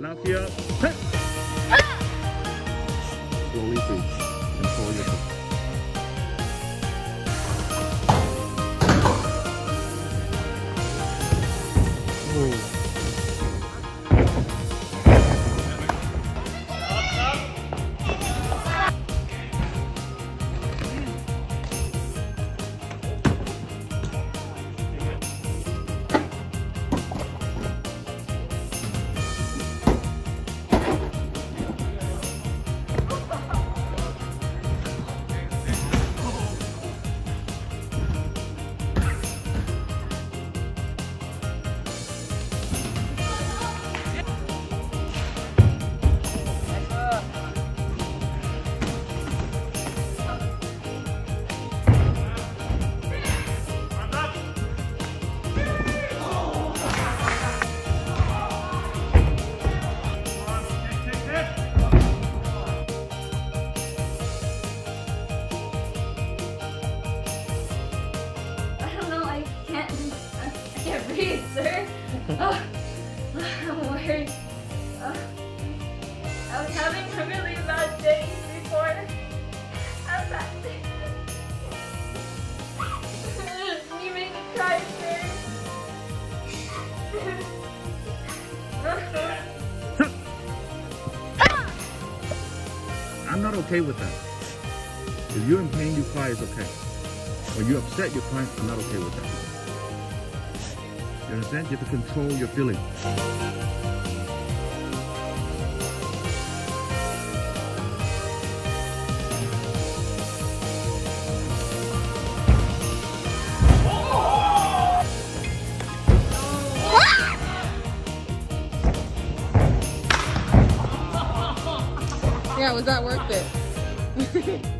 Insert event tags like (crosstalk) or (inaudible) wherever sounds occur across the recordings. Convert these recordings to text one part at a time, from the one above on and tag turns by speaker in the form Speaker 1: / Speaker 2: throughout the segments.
Speaker 1: Here. Slowly breathe. Control yourself.
Speaker 2: Breathe, sir. Oh, I'm worried. Uh, I was having a really bad day before. I'm bad. you made me cry, sir.
Speaker 1: I'm not okay with that. If you're in pain, you cry is okay. When you're upset, you cry. I'm not okay with that. You understand? You have to control your feelings.
Speaker 3: Yeah, was that worth it? (laughs)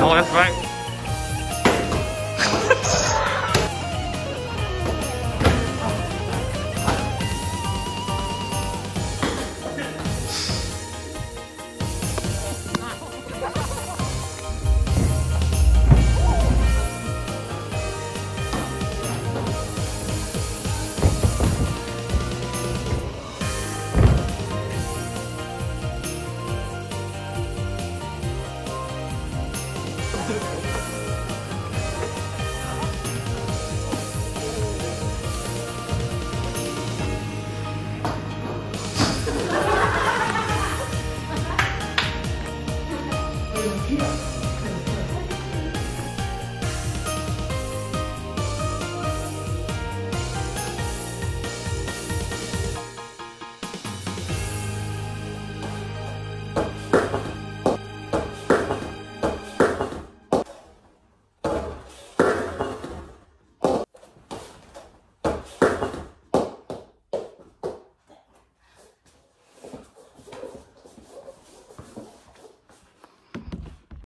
Speaker 4: Oh, that's right.